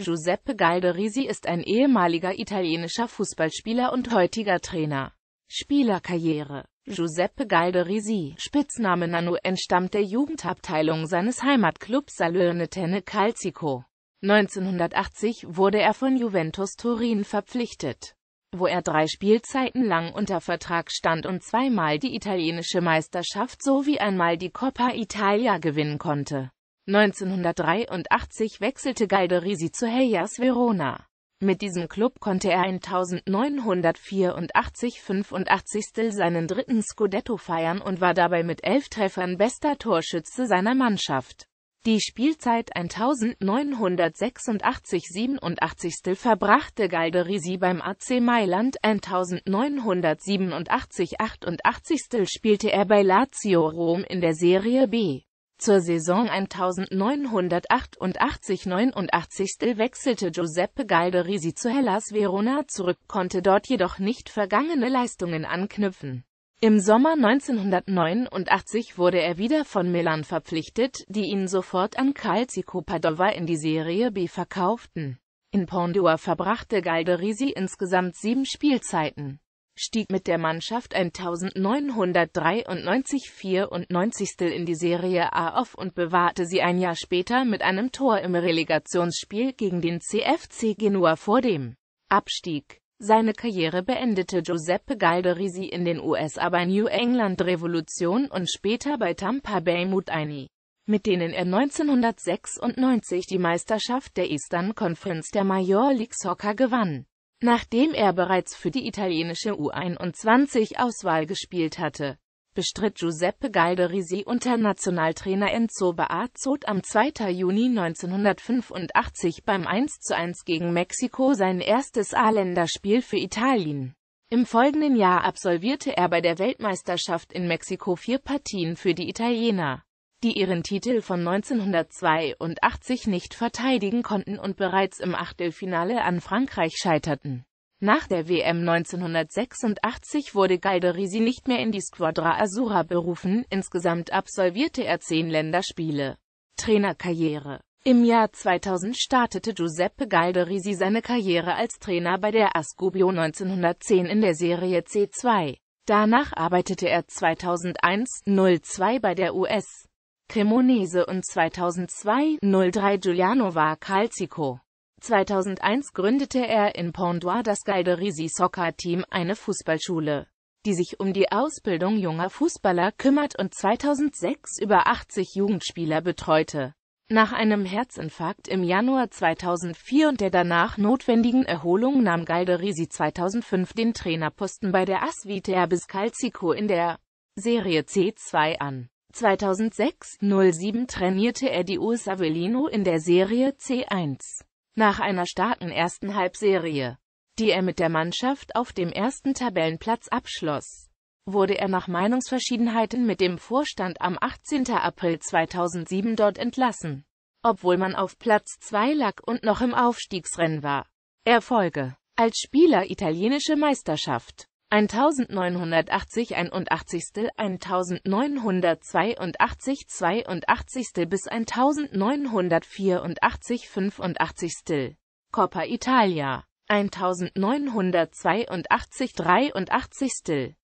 Giuseppe Galderisi ist ein ehemaliger italienischer Fußballspieler und heutiger Trainer. Spielerkarriere Giuseppe Galderisi, Spitzname Nano entstammt der Jugendabteilung seines Heimatclubs Salernitana Calcico. 1980 wurde er von Juventus Turin verpflichtet, wo er drei Spielzeiten lang unter Vertrag stand und zweimal die italienische Meisterschaft sowie einmal die Coppa Italia gewinnen konnte. 1983 wechselte Galderisi zu Hellas Verona. Mit diesem Klub konnte er 1984 85 seinen dritten Scudetto feiern und war dabei mit elf Treffern bester Torschütze seiner Mannschaft. Die Spielzeit 1986-87 verbrachte Galderisi beim AC Mailand, 1987-88 spielte er bei Lazio Rom in der Serie B. Zur Saison 1988-89 wechselte Giuseppe Galderisi zu Hellas Verona zurück, konnte dort jedoch nicht vergangene Leistungen anknüpfen. Im Sommer 1989 wurde er wieder von Milan verpflichtet, die ihn sofort an Calcico Padova in die Serie B verkauften. In Pondua verbrachte Galderisi insgesamt sieben Spielzeiten stieg mit der Mannschaft 1993-94 in die Serie A auf und bewahrte sie ein Jahr später mit einem Tor im Relegationsspiel gegen den CFC Genua vor dem Abstieg. Seine Karriere beendete Giuseppe Galderisi in den USA bei New England Revolution und später bei Tampa Bay Mutiny, mit denen er 1996 die Meisterschaft der Eastern Conference der Major League Soccer gewann. Nachdem er bereits für die italienische U21-Auswahl gespielt hatte, bestritt Giuseppe Galderisi unter Nationaltrainer Enzo Bearzot am 2. Juni 1985 beim 1:1 gegen Mexiko sein erstes A-Länderspiel für Italien. Im folgenden Jahr absolvierte er bei der Weltmeisterschaft in Mexiko vier Partien für die Italiener die ihren Titel von 1982 nicht verteidigen konnten und bereits im Achtelfinale an Frankreich scheiterten. Nach der WM 1986 wurde Galderisi nicht mehr in die Squadra Azzurra berufen, insgesamt absolvierte er zehn Länderspiele. Trainerkarriere Im Jahr 2000 startete Giuseppe Galderisi seine Karriere als Trainer bei der Ascubio 1910 in der Serie C2. Danach arbeitete er 2001-02 bei der US Cremonese und 2002-03 Giulianova Calcico. 2001 gründete er in Pondois das Galderisi Soccer Team, eine Fußballschule, die sich um die Ausbildung junger Fußballer kümmert und 2006 über 80 Jugendspieler betreute. Nach einem Herzinfarkt im Januar 2004 und der danach notwendigen Erholung nahm Galderisi 2005 den Trainerposten bei der Asviterbis Calcico in der Serie C2 an. 2006-07 trainierte er die US Avellino in der Serie C1. Nach einer starken ersten Halbserie, die er mit der Mannschaft auf dem ersten Tabellenplatz abschloss, wurde er nach Meinungsverschiedenheiten mit dem Vorstand am 18. April 2007 dort entlassen, obwohl man auf Platz 2 lag und noch im Aufstiegsrennen war. Erfolge als Spieler italienische Meisterschaft 1980 81. 1982 82. bis 1984 85. Coppa Italia 1982 83.